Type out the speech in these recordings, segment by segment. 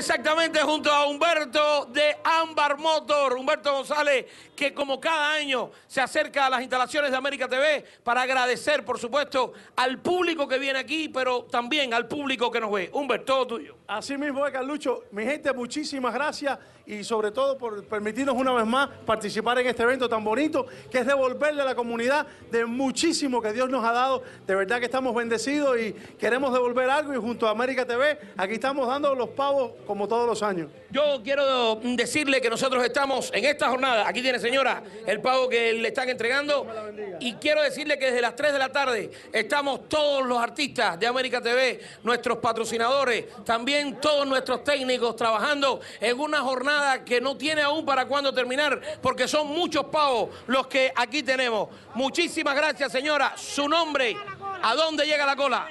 Exactamente junto a Humberto de Ámbar Motor, Humberto González, que como cada año se acerca a las instalaciones de América TV para agradecer, por supuesto, al público que viene aquí, pero también al público que nos ve. Humberto, todo tuyo. Así mismo es, Carlucho. Mi gente, muchísimas gracias y sobre todo por permitirnos una vez más participar en este evento tan bonito, que es devolverle a la comunidad de muchísimo que Dios nos ha dado. De verdad que estamos bendecidos y queremos devolver algo y junto a América TV, aquí estamos dando los como todos los años. Yo quiero decirle que nosotros estamos en esta jornada, aquí tiene señora el pavo que le están entregando, y quiero decirle que desde las 3 de la tarde estamos todos los artistas de América TV, nuestros patrocinadores, también todos nuestros técnicos trabajando en una jornada que no tiene aún para cuándo terminar, porque son muchos pavos los que aquí tenemos. Muchísimas gracias señora, su nombre, ¿a dónde llega la cola?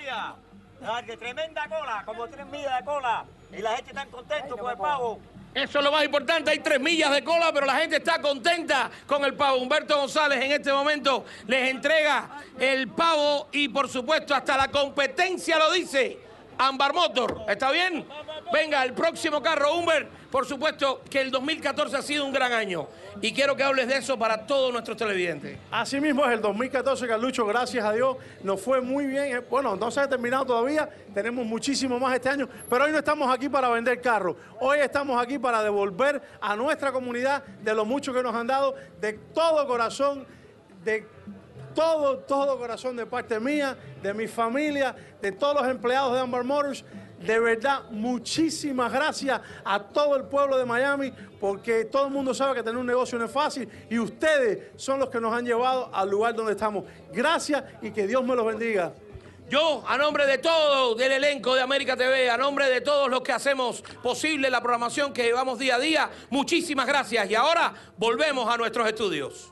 Tremenda cola, como tres millas de cola. Y la gente está contenta con el pavo. Eso es lo más importante, hay tres millas de cola, pero la gente está contenta con el pavo. Humberto González en este momento les entrega el pavo y por supuesto hasta la competencia lo dice. Ambar Motor, ¿está bien? Venga, el próximo carro, Humber. Por supuesto que el 2014 ha sido un gran año y quiero que hables de eso para todos nuestros televidentes. Así mismo es el 2014, Carlucho, gracias a Dios, nos fue muy bien. Eh, Bueno, no se ha terminado todavía, tenemos muchísimo más este año, pero hoy no estamos aquí para vender carros. Hoy estamos aquí para devolver a nuestra comunidad de lo mucho que nos han dado, de todo corazón, de todo, todo corazón de parte mía, de mi familia, de todos los empleados de Amber Motors. De verdad, muchísimas gracias a todo el pueblo de Miami, porque todo el mundo sabe que tener un negocio no es fácil y ustedes son los que nos han llevado al lugar donde estamos. Gracias y que Dios me los bendiga. Yo, a nombre de todo del elenco de América TV, a nombre de todos los que hacemos posible la programación que llevamos día a día, muchísimas gracias. Y ahora volvemos a nuestros estudios.